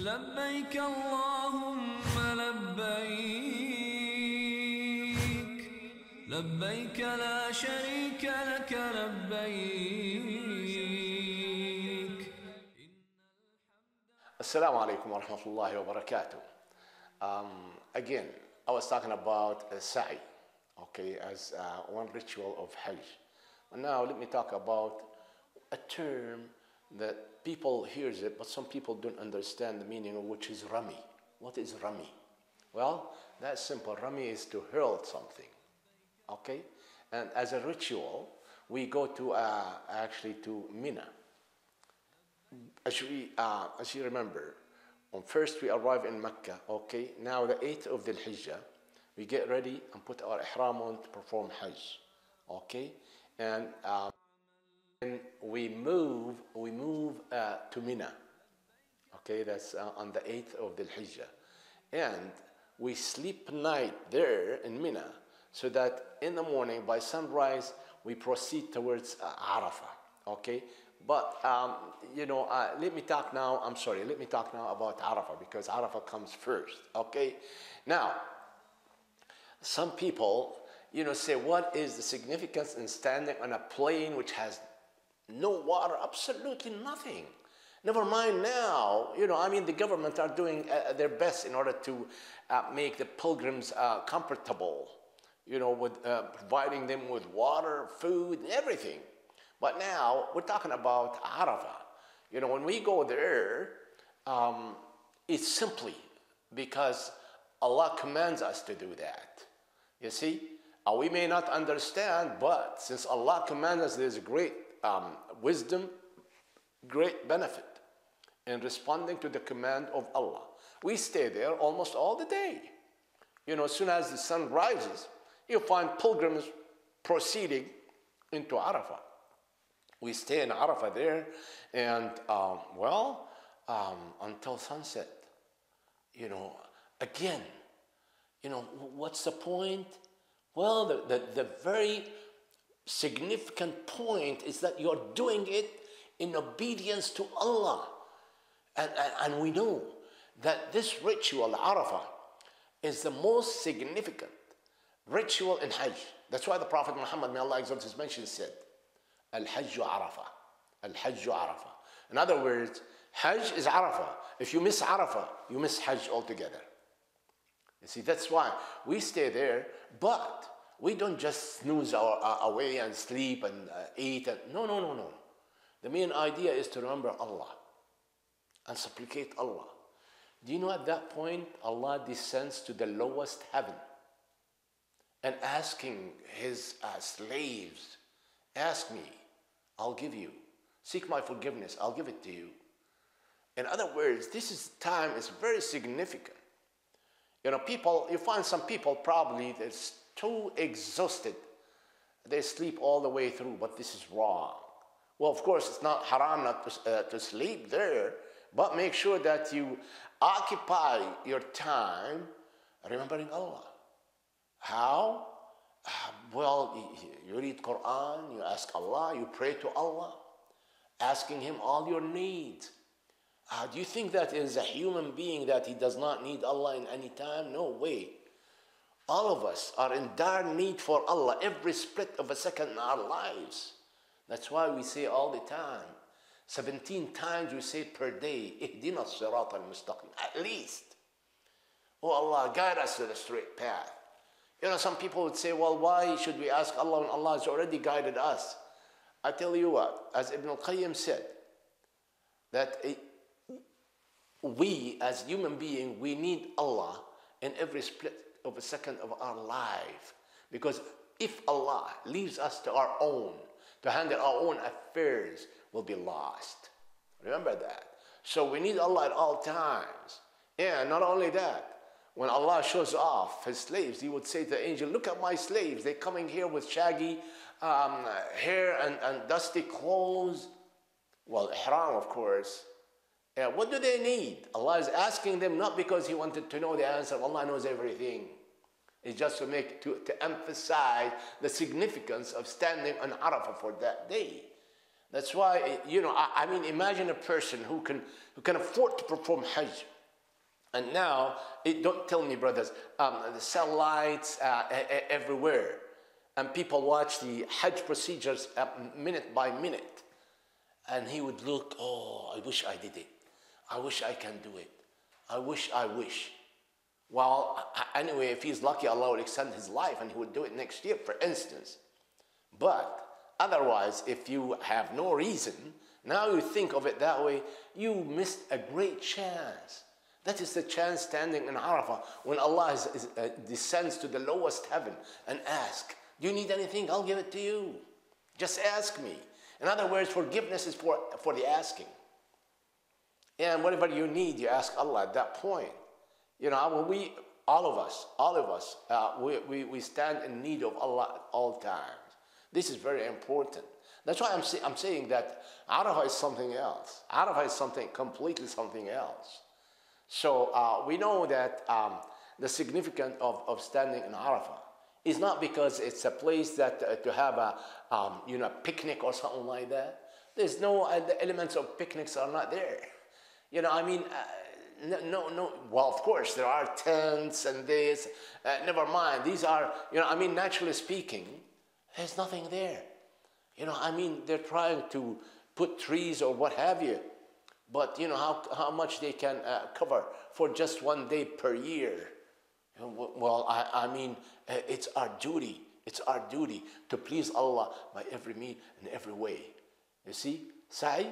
لبيك اللهم لبيك لبيك لا شريك لك لبيك alaikum wa rahmatullahi wa barakatuh. Um, again, I was talking about uh, sa'i, okay, as uh, one ritual of Hajj. Now let me talk about a term that people hears it, but some people don't understand the meaning of which is rami. What is rami? Well, that's simple. Rami is to hurl something, okay? And as a ritual, we go to uh, actually to Mina as we, uh, as you remember, on first we arrive in Mecca, okay? Now the 8th of the Hijjah, we get ready and put our ihram on to perform Hajj, okay? And um, then we move, we move uh, to Mina, okay? That's uh, on the 8th of the Hijjah. And we sleep night there in Mina so that in the morning by sunrise we proceed towards uh, Arafah, okay? But, um, you know, uh, let me talk now, I'm sorry, let me talk now about Arafah because Arafah comes first, okay? Now, some people, you know, say, what is the significance in standing on a plain which has no water? Absolutely nothing. Never mind now, you know, I mean, the government are doing uh, their best in order to uh, make the pilgrims uh, comfortable, you know, with uh, providing them with water, food, everything. But now we're talking about Arafah. You know, when we go there, um, it's simply because Allah commands us to do that. You see, uh, we may not understand, but since Allah commands us, there's a great um, wisdom, great benefit in responding to the command of Allah. We stay there almost all the day. You know, as soon as the sun rises, you find pilgrims proceeding into Arafah we stay in Arafah there, and um, well, um, until sunset. You know, again, you know, what's the point? Well, the, the, the very significant point is that you're doing it in obedience to Allah. And, and, and we know that this ritual, Arafah, is the most significant ritual in Hajj. That's why the Prophet Muhammad, may Allah exalt his mention, said, Al-Hajj Arafah. Al-Hajj Arafah. In other words, Hajj is Arafah. If you miss Arafah, you miss Hajj altogether. You see, that's why we stay there, but we don't just snooze our, our away and sleep and uh, eat. And, no, no, no, no. The main idea is to remember Allah and supplicate Allah. Do you know at that point, Allah descends to the lowest heaven and asking his uh, slaves, ask me, I'll give you. Seek my forgiveness, I'll give it to you. In other words, this is time is very significant. You know, people, you find some people probably that's too exhausted. They sleep all the way through, but this is wrong. Well, of course, it's not haram not to, uh, to sleep there, but make sure that you occupy your time remembering Allah. How? well, you read Quran, you ask Allah, you pray to Allah, asking Him all your needs. Uh, do you think that is a human being that he does not need Allah in any time? No way. All of us are in dire need for Allah every split of a second in our lives. That's why we say all the time, 17 times we say per day, at least. Oh Allah, guide us to the straight path. You know, some people would say, well, why should we ask Allah when Allah has already guided us? I tell you what, as Ibn al-Qayyim said, that it, we as human beings, we need Allah in every split of a second of our life. Because if Allah leaves us to our own, to handle our own affairs, we'll be lost. Remember that. So we need Allah at all times. And not only that, when Allah shows off his slaves, he would say to the angel, Look at my slaves. They're coming here with shaggy um, hair and, and dusty clothes. Well, ihram, of course. Yeah, what do they need? Allah is asking them not because He wanted to know the answer. Allah knows everything. It's just to make to, to emphasize the significance of standing on Arafah for that day. That's why, you know, I, I mean, imagine a person who can, who can afford to perform Hajj. And now, it, don't tell me, brothers, um, the satellites uh, everywhere. And people watch the Hajj procedures uh, minute by minute. And he would look, oh, I wish I did it. I wish I can do it. I wish, I wish. Well, anyway, if he's lucky, Allah will extend his life and he would do it next year, for instance. But otherwise, if you have no reason, now you think of it that way, you missed a great chance. That is the chance standing in Arafah when Allah is, is, uh, descends to the lowest heaven and ask, Do you need anything? I'll give it to you. Just ask me. In other words, forgiveness is for, for the asking. And whatever you need, you ask Allah at that point. You know, we, all of us, all of us, uh, we, we, we stand in need of Allah at all times. This is very important. That's why I'm, say, I'm saying that Arafah is something else. Arafah is something completely something else. So uh, we know that um, the significance of, of standing in Arafah is not because it's a place that uh, to have a um, you know picnic or something like that. There's no uh, the elements of picnics are not there. You know, I mean, uh, no, no, Well, of course, there are tents and this. Uh, never mind. These are, you know, I mean, naturally speaking, there's nothing there. You know, I mean, they're trying to put trees or what have you, but you know how, how much they can uh, cover for just one day per year. Well, I, I mean, uh, it's our duty. It's our duty to please Allah by every means and every way. You see, sa'i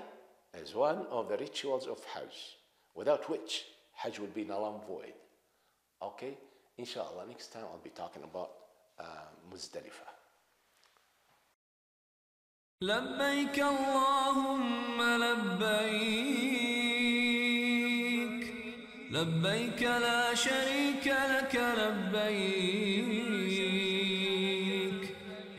is one of the rituals of Hajj, without which Hajj will be null and void. Okay? Inshallah, next time I'll be talking about uh, Muzdalifah. لبيك اللهم لبيك لبيك لا شريك لك لبيك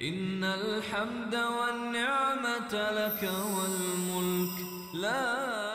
إن الحمد والنعمة لك والملك لا